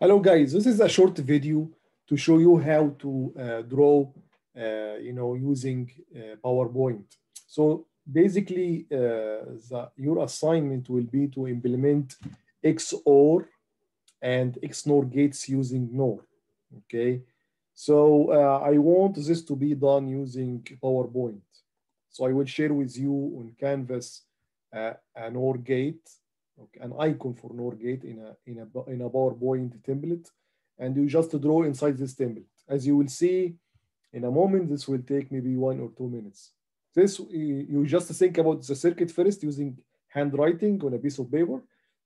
Hello guys, this is a short video to show you how to uh, draw, uh, you know, using uh, PowerPoint. So basically, uh, the, your assignment will be to implement XOR and XNOR gates using NOR, okay? So uh, I want this to be done using PowerPoint. So I will share with you on Canvas uh, an OR gate okay, an icon for NOR gate in a, in a, in a PowerPoint template. And you just draw inside this template. As you will see in a moment, this will take maybe one or two minutes. This, you just think about the circuit first using handwriting on a piece of paper.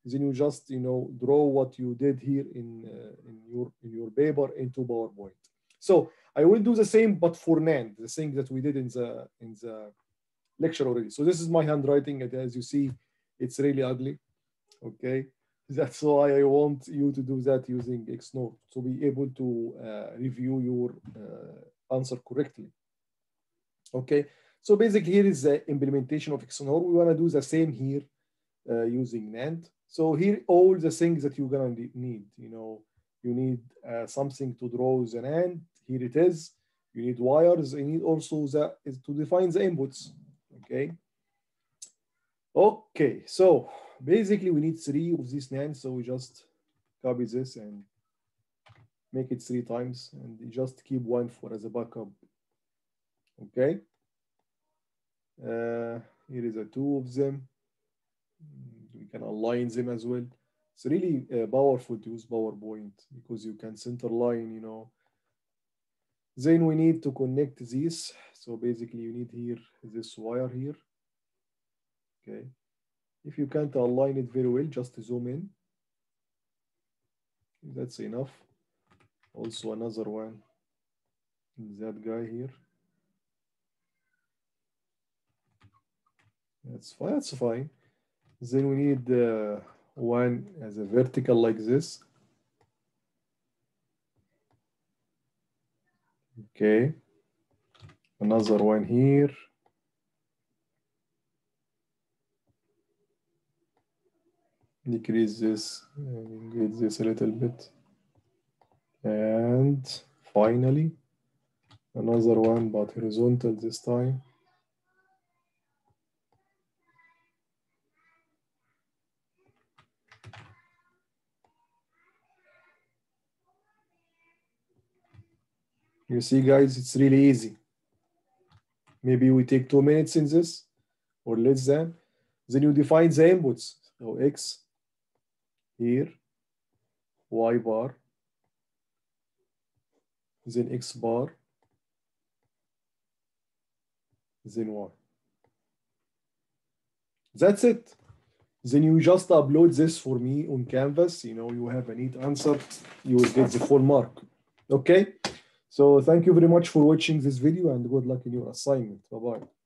Then you just, you know, draw what you did here in, uh, in, your, in your paper into PowerPoint. So I will do the same, but for NAND, the thing that we did in the, in the lecture already. So this is my handwriting. And as you see, it's really ugly okay? That's why i want you to do that using xnor to be able to uh, review your uh, answer correctly okay? So basically here is the implementation of xnor we want to do the same here uh, using nand. So here all the things that you're gonna need you know you need uh, something to draw the nand. Here it is. You need wires. You need also the to define the inputs okay? Okay so basically we need three of these NAND, so we just copy this and make it three times and just keep one for as a backup. Okay. Uh, here is a two of them. We can align them as well. It's really uh, powerful to use PowerPoint because you can center line, you know. Then we need to connect these. So basically you need here this wire here. Okay. If you can't align it very well, just zoom in. That's enough. Also another one, that guy here. That's fine, that's fine. Then we need uh, one as a vertical like this. Okay. Another one here. Decrease this increase this a little bit. And finally another one but horizontal this time. You see guys it's really easy. Maybe we take two minutes in this or less than. Then you define the inputs. So x here y bar then x bar then y. That's it. Then you just upload this for me on canvas you know you have a neat answer you will get the full mark. Okay? So thank you very much for watching this video and good luck in your assignment. Bye bye